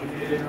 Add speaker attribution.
Speaker 1: Hare